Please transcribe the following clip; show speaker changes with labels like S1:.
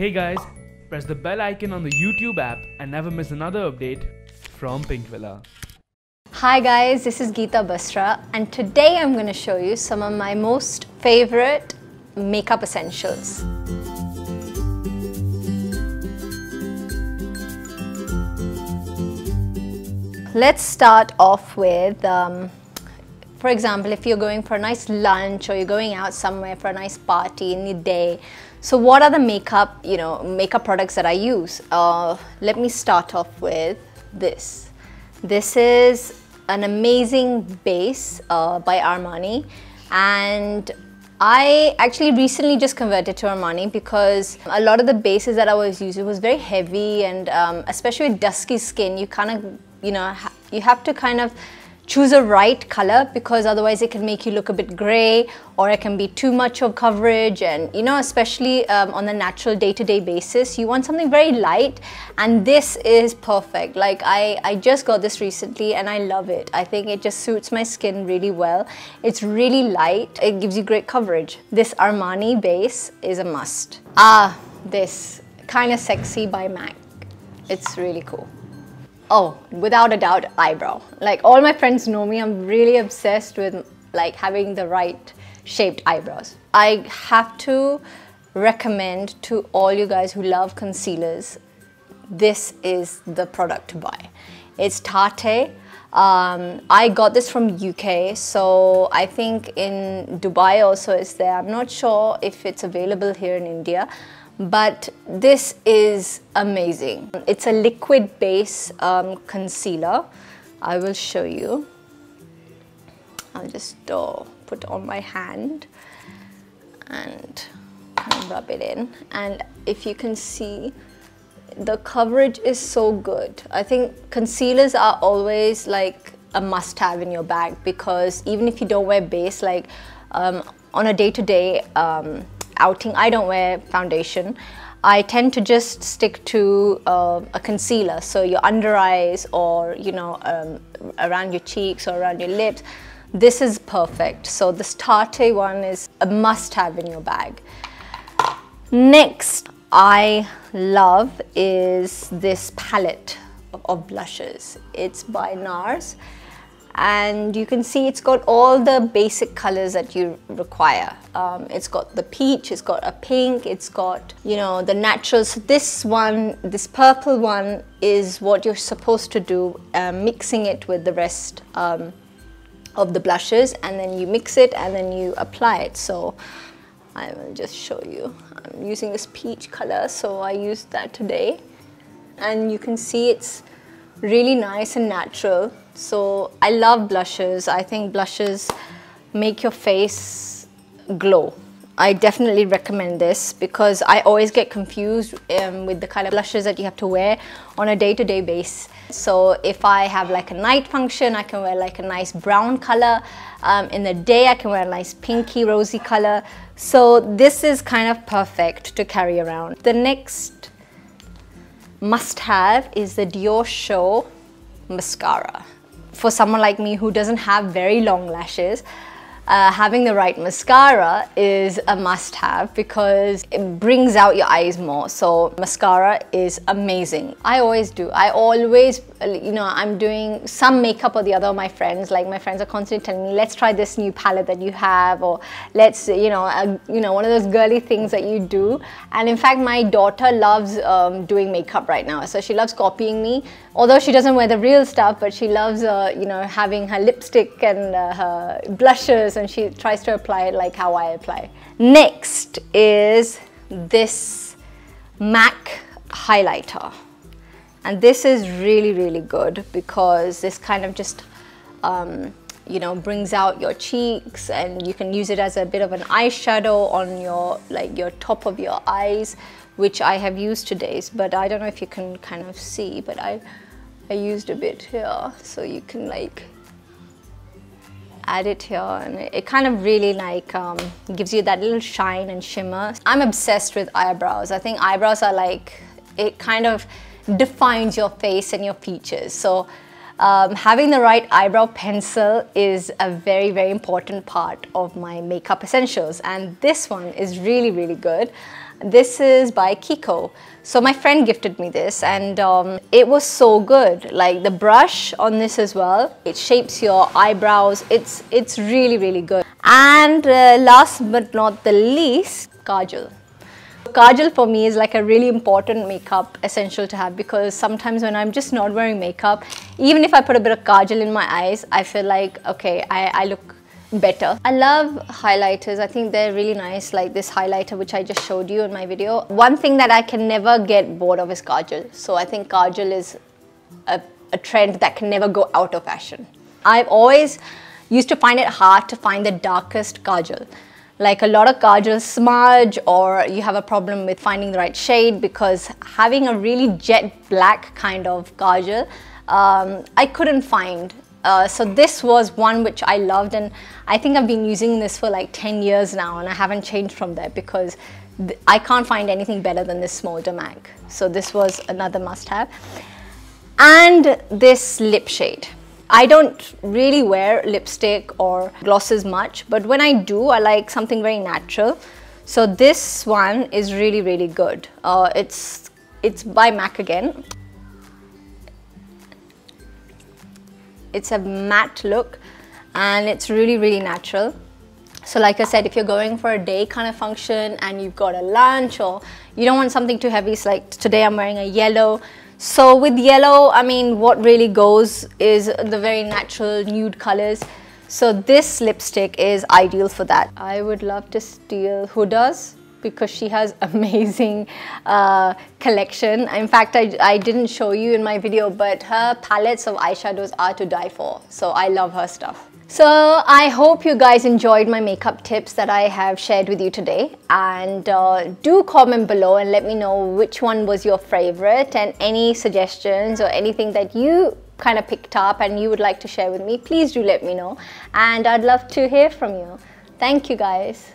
S1: Hey guys, press the bell icon on the YouTube app and never miss another update from Pinkvilla.
S2: Hi guys, this is Geeta Basra and today I'm going to show you some of my most favorite makeup essentials. Let's start off with, um, for example, if you're going for a nice lunch or you're going out somewhere for a nice party in the day. So what are the makeup, you know, makeup products that I use? Uh, let me start off with this. This is an amazing base uh, by Armani and I actually recently just converted to Armani because a lot of the bases that I was using was very heavy and um, especially with dusky skin, you kind of you know, you have to kind of choose a right color because otherwise it can make you look a bit gray or it can be too much of coverage. And you know especially um, on the natural day-to-day -day basis you want something very light and this is perfect. Like I, I just got this recently and I love it. I think it just suits my skin really well. It's really light. It gives you great coverage. This Armani base is a must. Ah this. Kind of sexy by MAC. It's really cool Oh, without a doubt, eyebrow. Like all my friends know me, I'm really obsessed with like having the right shaped eyebrows. I have to recommend to all you guys who love concealers, this is the product to buy. It's Tarte. Um, I got this from UK, so I think in Dubai also is there. I'm not sure if it's available here in India but this is amazing. It's a liquid base um, concealer. I will show you. I'll just uh, put on my hand and rub it in. And if you can see, the coverage is so good. I think concealers are always like a must-have in your bag because even if you don't wear base, like um, on a day-to-day -day, um, outing, I don't wear foundation. I tend to just stick to uh, a concealer, so your under eyes or you know um, around your cheeks or around your lips. This is perfect. So this Tarte one is a must-have in your bag. Next, I love is this palette of blushes. It's by NARS and you can see it's got all the basic colors that you require. Um, it's got the peach, it's got a pink, it's got, you know, the natural. So this one, this purple one is what you're supposed to do, uh, mixing it with the rest um, of the blushes and then you mix it and then you apply it. So I will just show you. I'm using this peach color, so I used that today. And you can see it's really nice and natural. So I love blushes. I think blushes make your face glow. I definitely recommend this because I always get confused um, with the kind of blushes that you have to wear on a day-to-day -day basis. So if I have like a night function, I can wear like a nice brown color. Um, in the day, I can wear a nice pinky rosy color. So this is kind of perfect to carry around. The next must-have is the Diorshow mascara. For someone like me who doesn't have very long lashes, uh, having the right mascara is a must-have because it brings out your eyes more. So mascara is amazing. I always do. I always, you know, I'm doing some makeup or the other of my friends. Like my friends are constantly telling me, let's try this new palette that you have or let's, you know, uh, you know, one of those girly things that you do. And in fact, my daughter loves um, doing makeup right now. So she loves copying me. Although she doesn't wear the real stuff, but she loves, uh, you know, having her lipstick and uh, her blushes and she tries to apply it like how I apply. Next is this MAC highlighter. And this is really, really good because this kind of just, um, you know, brings out your cheeks and you can use it as a bit of an eyeshadow on your, like your top of your eyes, which I have used today. But I don't know if you can kind of see, but I, I used a bit here so you can like add it here and it kind of really like um, gives you that little shine and shimmer. I'm obsessed with eyebrows. I think eyebrows are like, it kind of defines your face and your features. So um, having the right eyebrow pencil is a very, very important part of my makeup essentials. And this one is really, really good. This is by Kiko. So my friend gifted me this and um, it was so good. Like the brush on this as well, it shapes your eyebrows. It's, it's really, really good. And uh, last but not the least, Kajal. Kajal for me is like a really important makeup essential to have because sometimes when I'm just not wearing makeup, even if I put a bit of Kajal in my eyes, I feel like, okay, I, I look better. I love highlighters. I think they're really nice like this highlighter which I just showed you in my video. One thing that I can never get bored of is Kajal. So I think Kajal is a, a trend that can never go out of fashion. I've always used to find it hard to find the darkest Kajal. Like a lot of kajal smudge or you have a problem with finding the right shade because having a really jet black kind of kajal, um, I couldn't find uh, so this was one which I loved and I think I've been using this for like 10 years now and I haven't changed from there because I can't find anything better than this Smolder MAC. So this was another must have. And this lip shade. I don't really wear lipstick or glosses much, but when I do, I like something very natural. So this one is really, really good. Uh, it's, it's by MAC again. It's a matte look and it's really, really natural. So like I said, if you're going for a day kind of function and you've got a lunch or you don't want something too heavy, it's like today I'm wearing a yellow. So with yellow, I mean, what really goes is the very natural nude colors. So this lipstick is ideal for that. I would love to steal Huda's because she has amazing uh, collection. In fact, I, I didn't show you in my video, but her palettes of eyeshadows are to die for. So I love her stuff. So I hope you guys enjoyed my makeup tips that I have shared with you today and uh, do comment below and let me know which one was your favorite and any suggestions or anything that you kind of picked up and you would like to share with me please do let me know and I'd love to hear from you. Thank you guys.